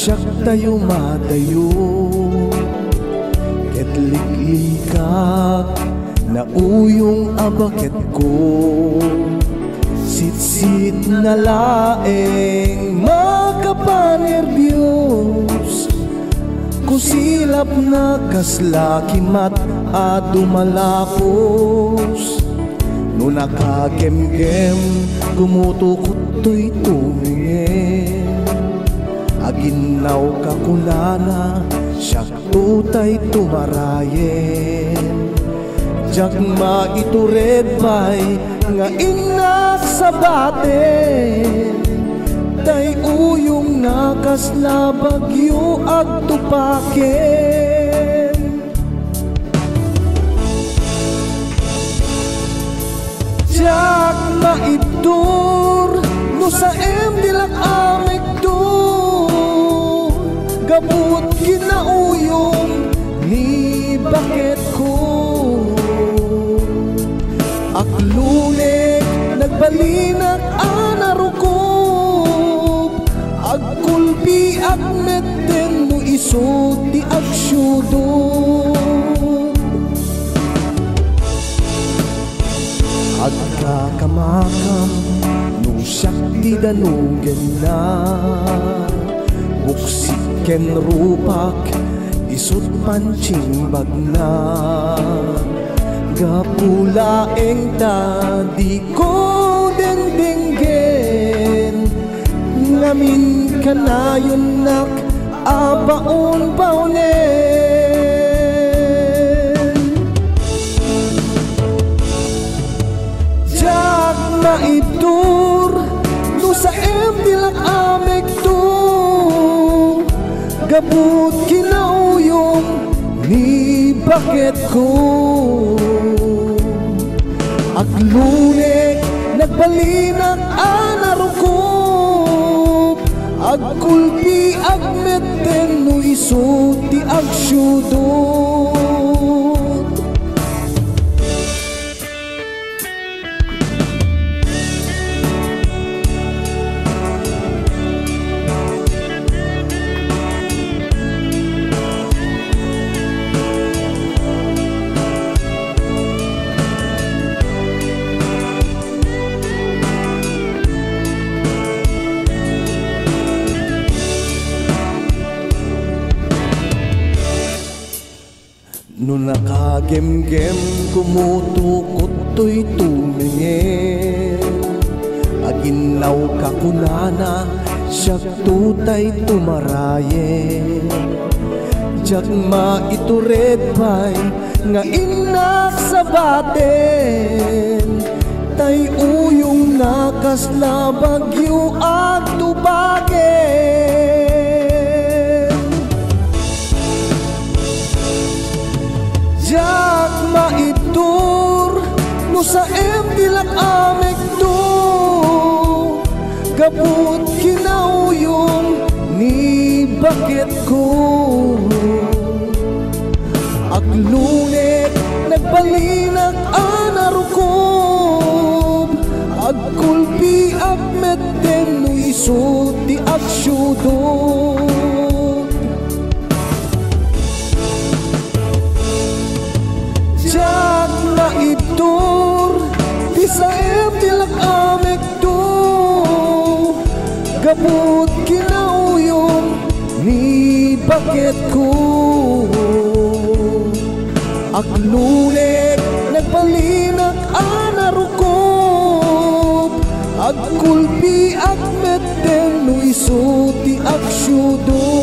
siyak tayo matayo Ket liklikak na uyong abaket ko. Sit-sit na laeng makapanerbiyos. Kusilap na kaslakimat at dumalapos. No nakagem-gem Gumutukot to'y tumingin Aginaw ka kunana Siyak tutay tumarayen Diyak maitured bay Nga inak sa batin Tay uyong nakasla bagyo ag tupaken Diyak maibdur No sa em dilak amik dur Gabut kinauyong ni bakit ko? Aklunek nagbalinat anarukob Agkulpi at metten mo isod di agsyudon Agkakamakam nung siyak di danugan na Buksik ken rupak isut pancing bagna. Gapula eng tadi ko dendenggen Ngamin kanayon nak abaon baunen Jak maibdur No sa em dilak amek tu Gabut kinauyong Ni bakit ko? Aglunek Nagbalinak anarukob Agkulpi agmeten no iso ti agsyudot No nakagem-gem kumutukot to'y tumingin. Aginaw ka kunana siyak tutay tumarayen Diyak maitured pa'y nga inak sa baten Tay uyong nakasla bagyo at tubagen No sa em dilak amek tu Gabut kinauyong Ni bakit ko? Aglunek Nagbalinag anarukob Agkulpi agmeten no iso ti agsyudot Sa em dilak amek tu Gabut kinauyong Ni bakit ko? Aglunek Nagbalinag anarukob Agkulpi agmeten no iso ti agsyudot